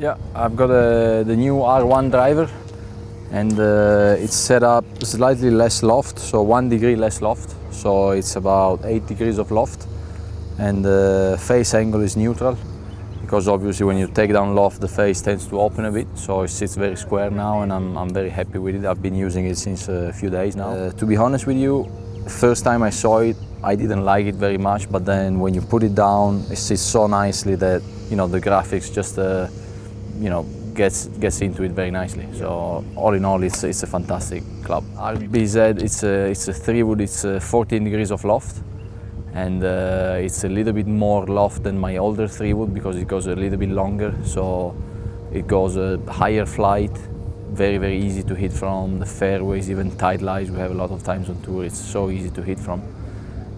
Yeah, I've got a, the new R1 driver and uh, it's set up slightly less loft, so one degree less loft. So it's about eight degrees of loft and the face angle is neutral because obviously when you take down loft the face tends to open a bit so it sits very square now and I'm, I'm very happy with it. I've been using it since a few days now. Uh, to be honest with you, first time I saw it I didn't like it very much but then when you put it down it sits so nicely that you know the graphics just uh, you know gets gets into it very nicely. So all in all, it's it's a fantastic club. RBZ, it's a it's a three wood. It's 14 degrees of loft, and uh, it's a little bit more loft than my older three wood because it goes a little bit longer. So it goes a higher flight, very very easy to hit from the fairways, even tight lies. We have a lot of times on tour. It's so easy to hit from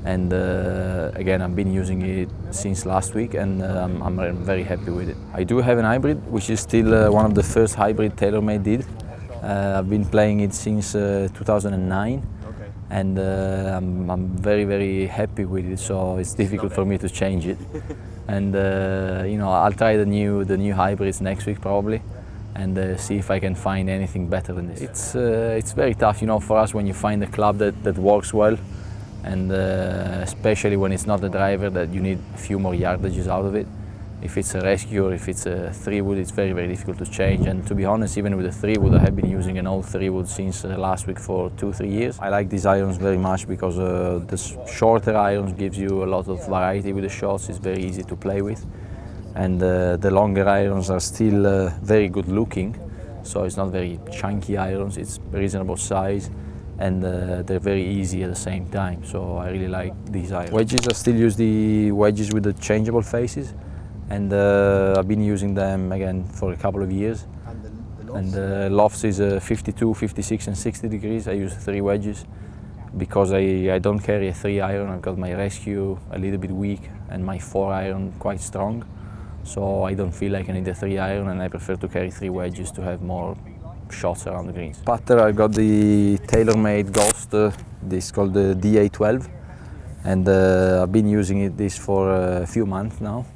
and uh, again I've been using it since last week and uh, I'm, I'm, very happy with it. I do have an hybrid which is still uh, one of the first hybrid TaylorMade did. Uh, I've been playing it since uh, 2009 okay. and uh, I'm, I'm, very very happy with it so it's difficult for me to change it and you know I'll try the new the new hybrids next week probably and see if I can find anything better than this. It's, it's very tough you know for us when you find a club that, that works well and uh, especially when it's not a driver that you need a few more yardages out of it. If it's a rescue or if it's a three wood, it's very, very difficult to change. And to be honest, even with a three wood, I have been using an old three wood since uh, last week for two, three years. I like these irons very much because uh, the shorter irons gives you a lot of variety with the shots. It's very easy to play with. And uh, the longer irons are still uh, very good looking. So it's not very chunky irons, it's reasonable size and uh, they're very easy at the same time. So I really like these irons. Wedges, I still use the wedges with the changeable faces and uh, I've been using them again for a couple of years. And the, the lofts? And the uh, lofts is uh, 52, 56 and 60 degrees. I use three wedges because I, I don't carry a three iron. I've got my rescue a little bit weak and my four iron quite strong. So I don't feel like I need a three iron and I prefer to carry three wedges to have more shots around the greens. Putter, I've got the TaylorMade Ghost, uh, this called the DA12, and uh, I've been using it this for a few months now.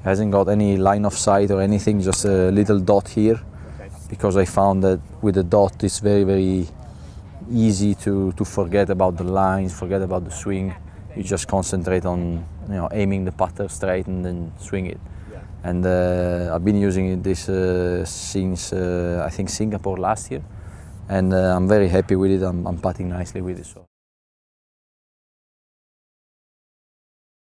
It hasn't got any line of sight or anything, just a little dot here, because I found that with the dot it's very, very easy to, to forget about the lines, forget about the swing. You just concentrate on you know, aiming the putter straight and then swing it and uh, I've been using this uh, since uh, I think Singapore last year and I'm very happy with it, I'm, I'm nicely with it. So.